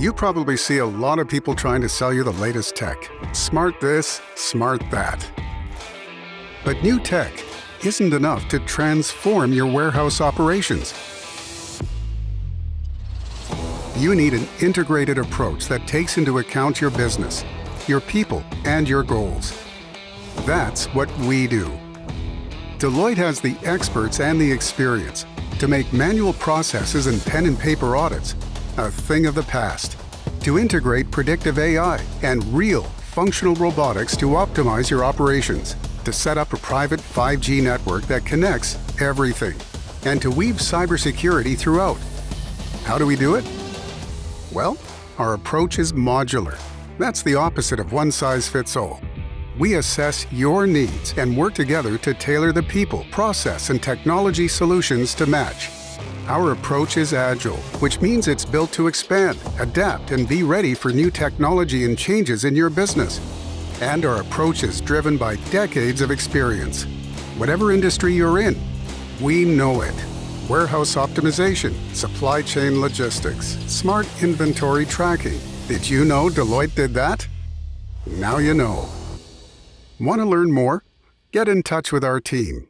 You probably see a lot of people trying to sell you the latest tech. Smart this, smart that. But new tech isn't enough to transform your warehouse operations. You need an integrated approach that takes into account your business, your people, and your goals. That's what we do. Deloitte has the experts and the experience to make manual processes and pen and paper audits a thing of the past, to integrate predictive AI and real functional robotics to optimize your operations, to set up a private 5G network that connects everything, and to weave cybersecurity throughout. How do we do it? Well, our approach is modular. That's the opposite of one size fits all. We assess your needs and work together to tailor the people, process, and technology solutions to match. Our approach is agile, which means it's built to expand, adapt, and be ready for new technology and changes in your business. And our approach is driven by decades of experience. Whatever industry you're in, we know it. Warehouse optimization, supply chain logistics, smart inventory tracking. Did you know Deloitte did that? Now you know. Want to learn more? Get in touch with our team